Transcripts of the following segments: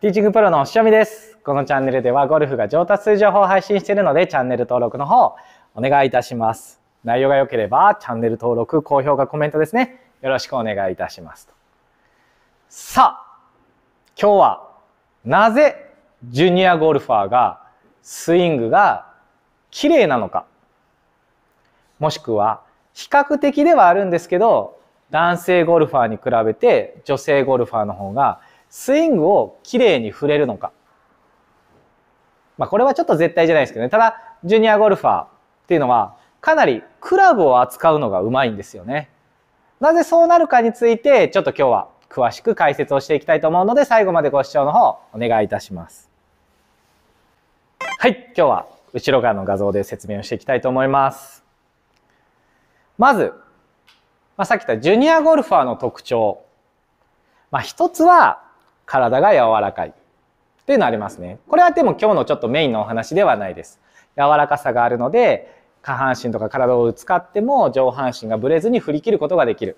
ティーチングプロのしおみです。このチャンネルではゴルフが上達する情報を配信しているのでチャンネル登録の方お願いいたします。内容が良ければチャンネル登録、高評価、コメントですね。よろしくお願いいたします。さあ、今日はなぜジュニアゴルファーがスイングが綺麗なのか。もしくは比較的ではあるんですけど男性ゴルファーに比べて女性ゴルファーの方がスイングをきれいに振れるのか。まあこれはちょっと絶対じゃないですけどね。ただ、ジュニアゴルファーっていうのはかなりクラブを扱うのがうまいんですよね。なぜそうなるかについてちょっと今日は詳しく解説をしていきたいと思うので最後までご視聴の方お願いいたします。はい、今日は後ろ側の画像で説明をしていきたいと思います。まず、まあ、さっき言ったジュニアゴルファーの特徴。まあ、一つは体が柔らかいっていうのありますね。これはでも今日のちょっとメインのお話ではないです。柔らかさがあるので、下半身とか体を使っても上半身がぶれずに振り切ることができる。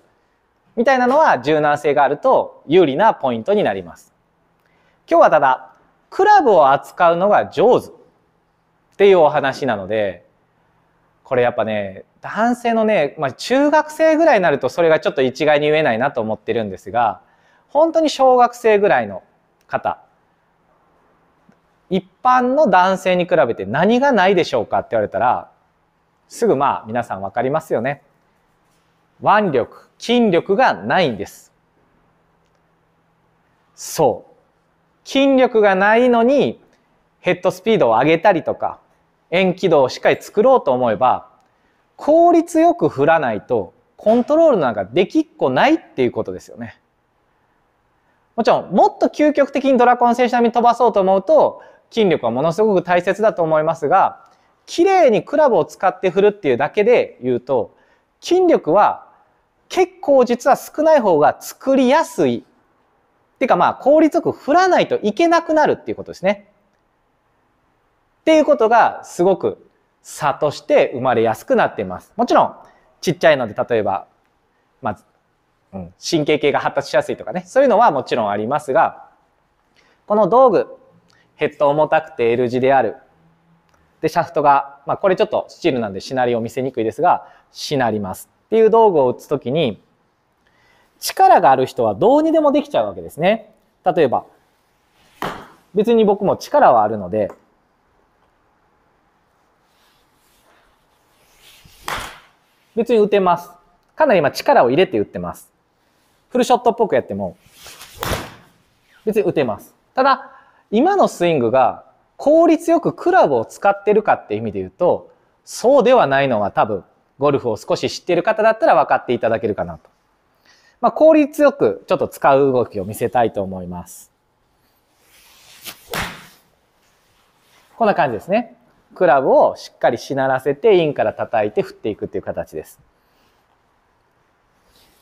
みたいなのは柔軟性があると有利なポイントになります。今日はただ、クラブを扱うのが上手っていうお話なので、これやっぱね、男性のね、まあ、中学生ぐらいになるとそれがちょっと一概に言えないなと思ってるんですが、本当に小学生ぐらいの方、一般の男性に比べて何がないでしょうかって言われたら、すぐまあ皆さんわかりますよね。腕力、筋力がないんです。そう。筋力がないのにヘッドスピードを上げたりとか、円軌道をしっかり作ろうと思えば、効率よく振らないとコントロールなんかできっこないっていうことですよね。もちろん、もっと究極的にドラコン選手並みに飛ばそうと思うと、筋力はものすごく大切だと思いますが、綺麗にクラブを使って振るっていうだけで言うと、筋力は結構実は少ない方が作りやすい。っていうかまあ効率よく振らないといけなくなるっていうことですね。っていうことがすごく差として生まれやすくなっています。もちろんちっちゃいので例えば、まず、うん、神経系が発達しやすいとかね、そういうのはもちろんありますが、この道具、ヘッド重たくて L 字である。で、シャフトが、まあこれちょっとスチールなんでしなりを見せにくいですが、しなります。っていう道具を打つときに、力がある人はどうにでもできちゃうわけですね。例えば、別に僕も力はあるので、別に打てます。かなり今力を入れて打ってます。フルショットっぽくやっても、別に打てます。ただ、今のスイングが効率よくクラブを使ってるかって意味で言うと、そうではないのは多分、ゴルフを少し知ってる方だったら分かっていただけるかなと。まあ、効率よくちょっと使う動きを見せたいと思います。こんな感じですね。クラブをしっかりしならせてインから叩いて振っていくっていう形です。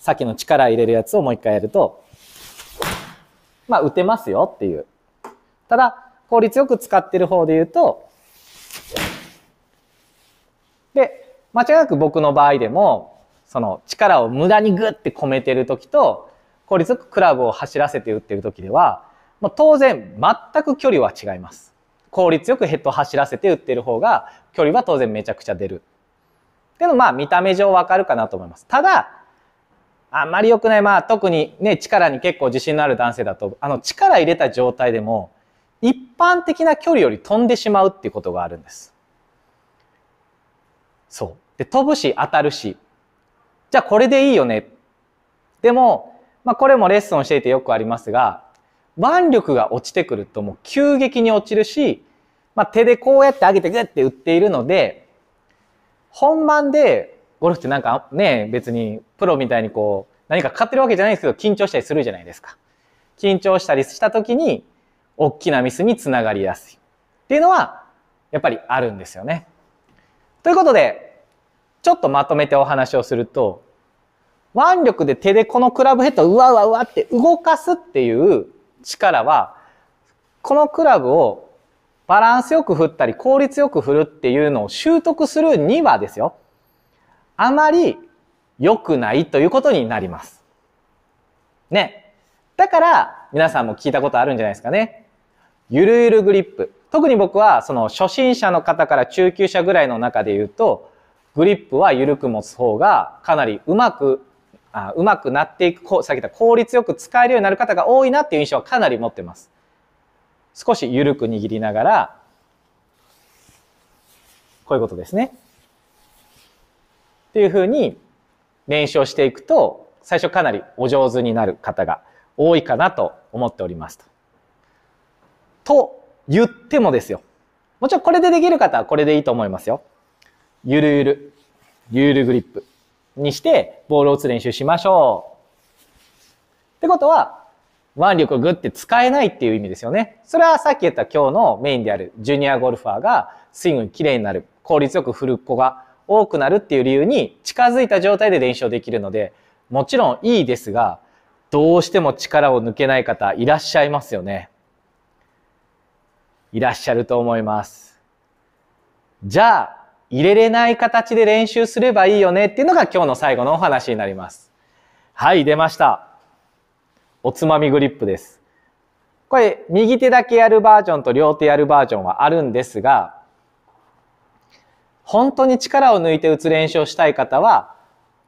さっきの力入れるやつをもう一回やると、まあ打てますよっていう。ただ、効率よく使ってる方で言うと、で、間違いなく僕の場合でも、その力を無駄にグッて込めてる時と、効率よくクラブを走らせて打ってる時では、もう当然全く距離は違います。効率よくヘッドを走らせて打ってる方が距離は当然めちゃくちゃ出る。っていうのまあ見た目上わかるかなと思います。ただ、あんまり良くない、まあ特にね、力に結構自信のある男性だと、あの力入れた状態でも一般的な距離より飛んでしまうっていうことがあるんです。そう。で、飛ぶし当たるし。じゃあこれでいいよね。でも、まあこれもレッスンしていてよくありますが、腕力が落ちてくるともう急激に落ちるし、まあ、手でこうやって上げてグッて打っているので、本番でゴルフってなんかね、別にプロみたいにこう何かかかってるわけじゃないですけど緊張したりするじゃないですか。緊張したりした時に大きなミスにつながりやすいっていうのはやっぱりあるんですよね。ということで、ちょっとまとめてお話をすると、腕力で手でこのクラブヘッドをうわうわうわって動かすっていう力は、このクラブをバランスよく振ったり効率よく振るっていうのを習得するにはですよ、あまり良くないということになります。ね。だから、皆さんも聞いたことあるんじゃないですかね。ゆるゆるグリップ。特に僕はその初心者の方から中級者ぐらいの中で言うと、グリップは緩く持つ方がかなりうまく、あうまくなっていく、さっき言った効率よく使えるようになる方が多いなっていう印象はかなり持ってます。少し緩く握りながら、こういうことですね。っていうふうに練習をしていくと、最初かなりお上手になる方が多いかなと思っておりますと。と言ってもですよ。もちろんこれでできる方はこれでいいと思いますよ。ゆるゆる、ゆるグリップにしてボールを打つ練習しましょう。ってことは、腕力をグッて使えないっていう意味ですよね。それはさっき言った今日のメインであるジュニアゴルファーがスイングに綺麗になる、効率よく振る子が多くなるっていう理由に近づいた状態で練習できるので、もちろんいいですが、どうしても力を抜けない方いらっしゃいますよね。いらっしゃると思います。じゃあ、入れれない形で練習すればいいよねっていうのが今日の最後のお話になります。はい、出ました。おつまみグリップです。これ、右手だけやるバージョンと両手やるバージョンはあるんですが、本当に力を抜いて打つ練習をしたい方は、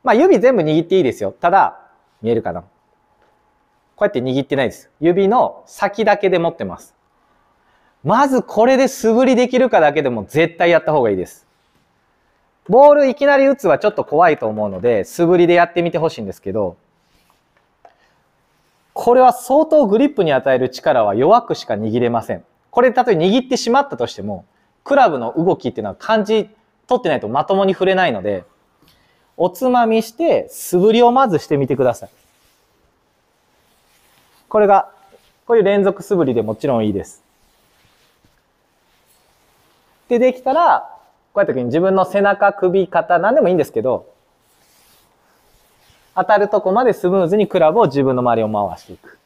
まあ指全部握っていいですよ。ただ、見えるかな？こうやって握ってないです。指の先だけで持ってます。まずこれで素振りできるかだけでも絶対やった方がいいです。ボールいきなり打つはちょっと怖いと思うので、素振りでやってみてほしいんですけど、これは相当グリップに与える力は弱くしか握れません。これ、たとえ握ってしまったとしても、クラブの動きっていうのは感じ取ってないとまともに触れないので、おつまみして素振りをまずしてみてください。これが、こういう連続素振りでもちろんいいです。で、できたら、こうやった時に自分の背中、首、肩、何でもいいんですけど、当たるとこまでスムーズにクラブを自分の周りを回していく。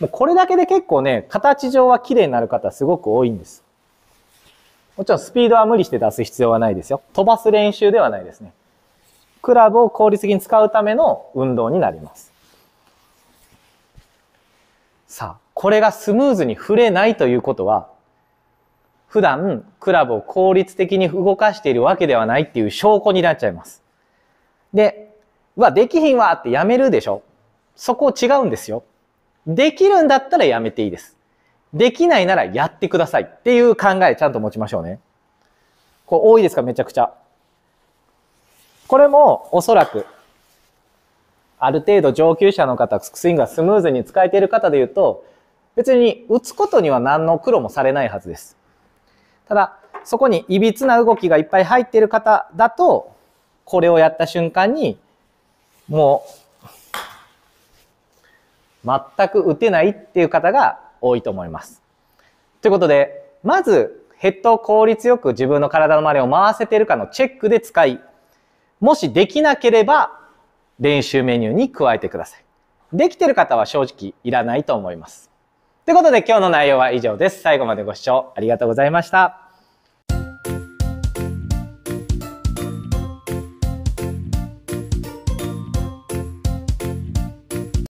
もうこれだけで結構ね、形上は綺麗になる方すごく多いんです。もちろんスピードは無理して出す必要はないですよ。飛ばす練習ではないですね。クラブを効率的に使うための運動になります。さあ、これがスムーズに振れないということは、普段クラブを効率的に動かしているわけではないっていう証拠になっちゃいます。で、うわ、できひんわってやめるでしょそこ違うんですよ。できるんだったらやめていいです。できないならやってくださいっていう考えちゃんと持ちましょうね。こう多いですかめちゃくちゃ。これもおそらくある程度上級者の方、スイングがスムーズに使えている方で言うと、別に打つことには何の苦労もされないはずです。ただ、そこに歪な動きがいっぱい入っている方だと、これをやった瞬間に、もう、全く打てないっていう方が多いと思います。ということで、まず、ヘッドを効率よく自分の体の周りを回せているかのチェックで使い、もしできなければ、練習メニューに加えてください。できてる方は正直いらないと思います。ということで今日の内容は以上です。最後までご視聴ありがとうございました。